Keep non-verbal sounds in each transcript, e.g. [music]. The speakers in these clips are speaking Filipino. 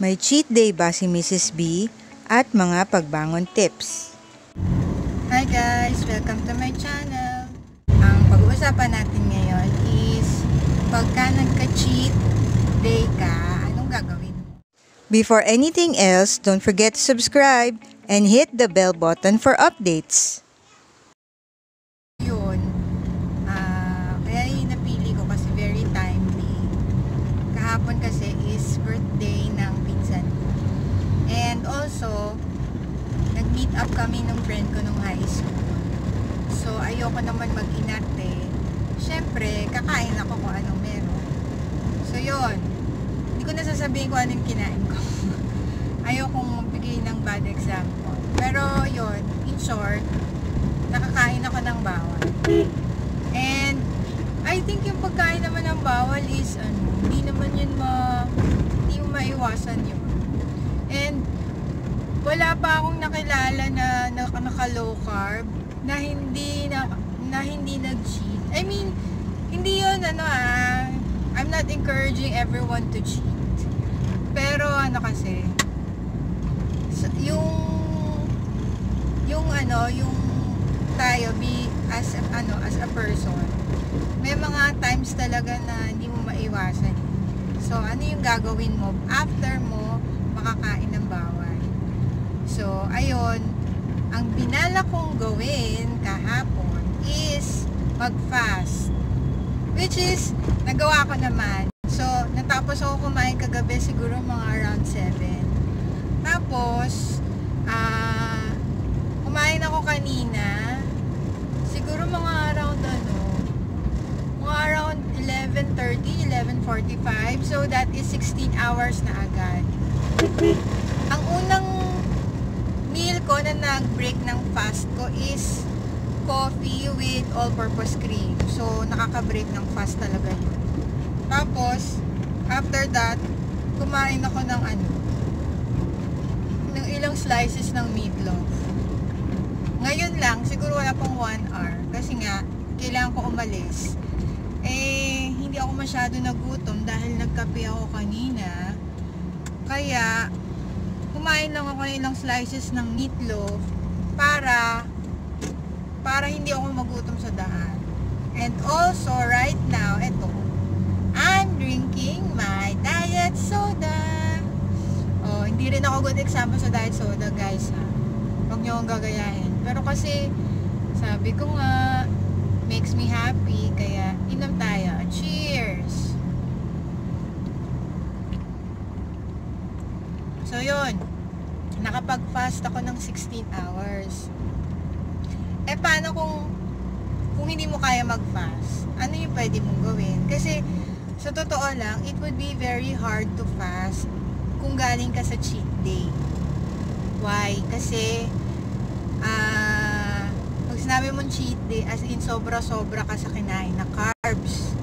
May cheat day ba si Mrs. B at mga pagbangon tips. Hi guys! Welcome to my channel. Ang pag-uusapan natin ngayon is pagka nagka-cheat day ka, anong gagawin? Before anything else, don't forget to subscribe and hit the bell button for updates. Yun, ah, kaya yung napili ko kasi very timely. Kahapon kasi is birthday ng pinsan ko. And also, nag-meet up kami nung friend ko nung high school. So, ayoko naman mag-inarte. Siyempre, kakain ako kung anong meron. So, yun. Hindi ko nasasabihin kung anong kinain ko. [laughs] Ayokong magbigay ng bad example. Pero, yun. In short, nakakain ako ng bawal. And, I think yung pagkain naman ng bawal is, ano, hindi naman yun ma, hindi mo maiwasan yun. And, wala pa akong nakilala na, na naka low carb na hindi na, na hindi nag-cheat. I mean, hindi yun ano ah, I'm not encouraging everyone to cheat. Pero ano kasi, yung yung ano, yung tayo be as ano as a person, may mga times talaga na hindi mo maiwasan. So, ano yung gagawin mo after mo makakain ng bawal? So, ayun, ang binala kong gawin kahapon is mag-fast. Which is, nagawa ko naman. So, natapos ako kumain kagabi siguro mga around 7. Tapos, ah, kumain ako kanina. Siguro mga around ano, mga around 11.30, 11.45. So, that is 16 hours na agad. Ang unang meal ko na nag-break ng fast ko is coffee with all-purpose cream. So, nakaka-break ng fast talaga yun. Tapos, after that, kumain ako ng ano, ng ilang slices ng meatloaf. Ngayon lang, siguro wala pang 1 hour. Kasi nga, kailangan ko umalis. Eh, hindi ako masyado nagutom dahil nagkape ako kanina. Kaya, kumain lang ako ng ilang slices ng meatloaf para para hindi ako magutom sa daan. And also, right now, eto, I'm drinking my diet soda. Oh, hindi rin ako good example sa diet soda, guys, ha. Huwag niyo akong gagayahin. Pero kasi, sabi ko nga, makes me happy, kaya So, yun. Nakapag-fast ako ng 16 hours. Eh, paano kung kung hindi mo kaya mag-fast? Ano yung pwede mong gawin? Kasi, sa totoo lang, it would be very hard to fast kung galing ka sa cheat day. Why? Kasi, ah, pag sinabi mong cheat day, as in sobra-sobra ka sa kinain na carbs.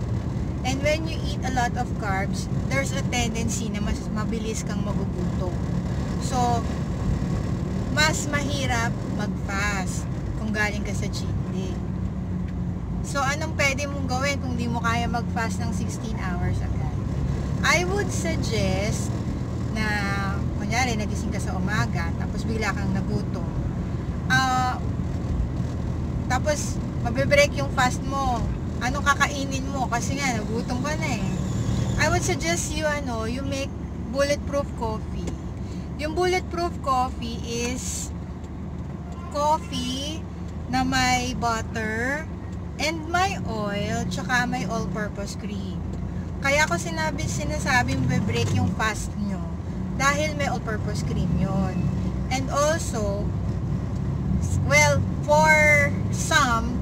And when you eat a lot of carbs, there's a tendency na mas mabilis kang magugutom. So, mas mahirap mag-fast kung galing ka sa cheat day. So, anong pwede mong gawin kung di mo kaya mag-fast ng 16 hours agad? I would suggest na, kunyari, nagising ka sa umaga, tapos bigla kang nagutom. Ah, tapos, mabe-break yung fast mo. Anong kakainin mo? Kasi nga, nagutom ka na eh. I would suggest you, ano, you make bulletproof coffee. Yung bulletproof coffee is coffee na may butter and may oil tsaka may all-purpose cream. Kaya ako sinabi, sinasabing break yung fast nyo dahil may all-purpose cream yon. And also, well, for some,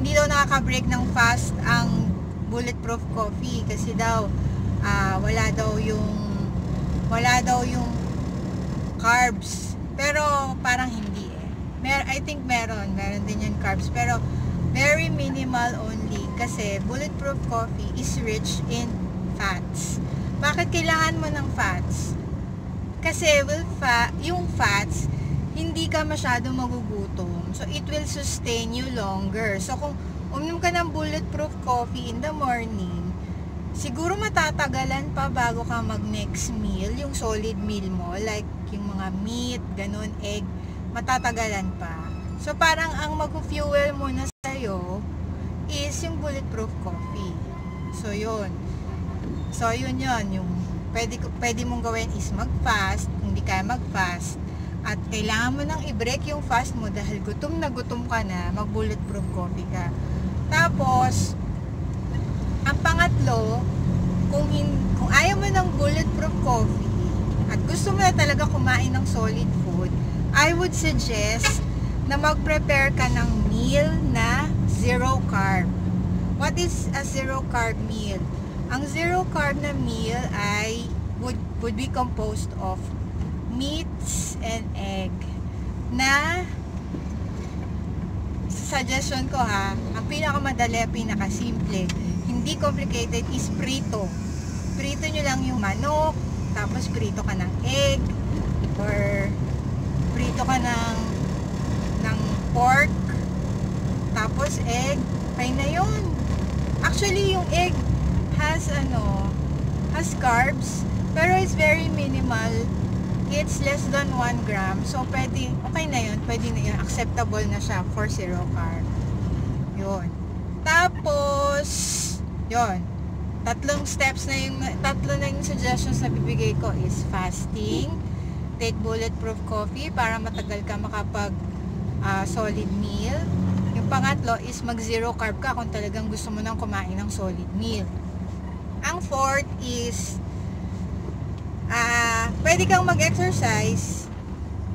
hindi daw nakaka-break ng fast ang bulletproof coffee kasi daw ah, wala daw yung wala daw yung carbs. Pero parang hindi eh. Mer I think meron, meron din yung carbs pero very minimal only kasi bulletproof coffee is rich in fats. Bakit kailangan mo ng fats? Kasi will fa yung fats hindi ka masyado magugutom. So it will sustain you longer. So kung uminom ka ng bulletproof coffee in the morning, siguro matatagalan pa bago ka mag next meal, yung solid meal mo, like yung mga meat, ganun, egg, matatagalan pa. So parang ang mag-fuel muna sa'yo is yung bulletproof coffee. So yun. So yun yun, yung pwede, pwede mong gawin is mag-fast, hindi kaya mag-fast, at kailangan mo nang i-break yung fast mo dahil gutom na gutom ka na, mag-bulletproof coffee ka. Tapos, ang pangatlo, kung, hin, kung ayaw mo ng bulletproof coffee at gusto mo na talaga kumain ng solid food, I would suggest na mag-prepare ka ng meal na zero carb. What is a zero carb meal? Ang zero carb na meal ay would, would be composed of meats and egg na suggestion ko ha, ang pinakamadali, pinakasimple, hindi complicated is prito. Prito nyo lang yung manok, tapos prito ka ng egg, or prito ka ng ng pork, tapos egg, ay na yun. Actually, yung egg has ano, has carbs, pero it's very minimal it's less than 1 gram. So, pwede, okay na yun. Pwede na yun. Acceptable na siya for zero carb. Yun. Tapos, yun. Tatlong steps na yung, tatlo na yung suggestions na bibigay ko is fasting, take bulletproof coffee para matagal ka makapag uh, solid meal. Yung pangatlo is mag zero carb ka kung talagang gusto mo nang kumain ng solid meal. Ang fourth is pwede kang mag-exercise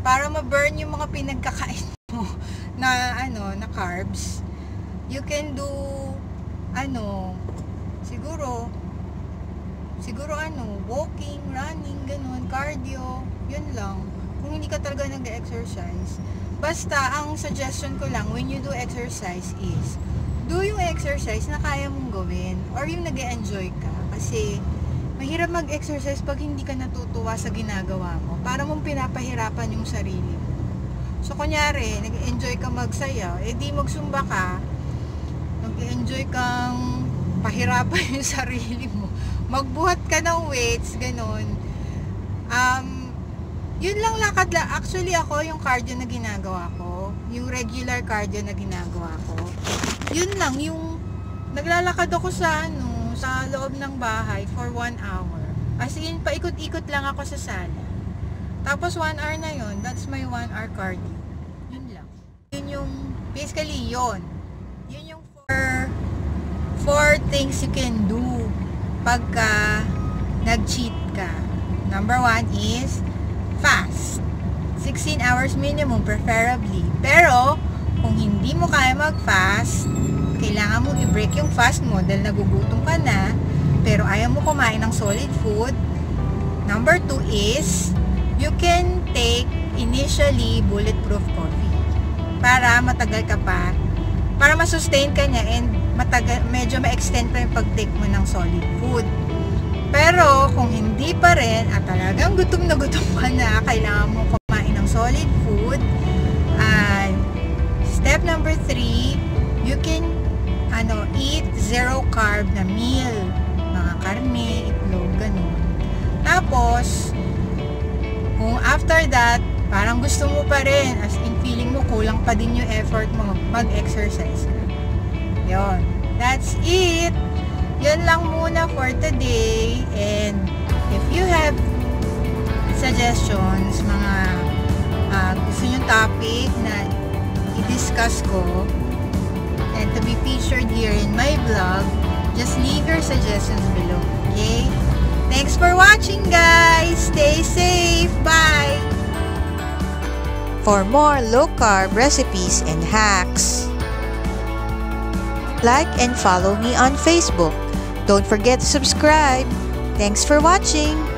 para ma-burn yung mga pinagkakain [laughs] mo na ano, na carbs. You can do ano, siguro siguro ano, walking, running, ganun, cardio, yun lang. Kung hindi ka talaga nag-exercise. Basta, ang suggestion ko lang, when you do exercise is, do yung exercise na kaya mong gawin or yung nag enjoy ka. Kasi, mahirap mag-exercise pag hindi ka natutuwa sa ginagawa mo. Para mong pinapahirapan yung sarili mo. So, kunyari, nag-enjoy ka magsayaw, eh di magsumba ka, nag-enjoy kang pahirapan [laughs] yung sarili mo. Magbuhat ka ng weights, ganun. Um, yun lang lakad lang. Actually, ako, yung cardio na ginagawa ko, yung regular cardio na ginagawa ko, yun lang, yung naglalakad ako sa ano, sa loob ng bahay for 1 hour. As in, paikot-ikot lang ako sa sala. Tapos 1 hour na yon that's my 1 hour cardio. Yun lang. Yun yung, basically yun. Yun yung four, four things you can do pagka nag-cheat ka. Number one is fast. 16 hours minimum, preferably. Pero, kung hindi mo kaya mag-fast, kailangan mo i-break yung fast mo dahil nagugutom ka na, pero ayaw mo kumain ng solid food. Number two is, you can take initially bulletproof coffee para matagal ka pa, para masustain ka niya and matagal, medyo ma-extend pa yung pag-take mo ng solid food. Pero kung hindi pa rin at talagang gutom na gutom ka na, kailangan mo kumain ng solid food. And step number three, you can eat zero carb na meal. Mga karne, itlog, ganun. Tapos, kung after that, parang gusto mo pa rin, as in feeling mo kulang pa din yung effort mo mag-exercise. Yon. That's it. Yun lang muna for today. And if you have suggestions, mga uh, gusto nyo topic na i-discuss ko, and to be featured here in my vlog, just leave your suggestions below, okay? Thanks for watching, guys! Stay safe! Bye! For more low-carb recipes and hacks, like and follow me on Facebook. Don't forget to subscribe. Thanks for watching!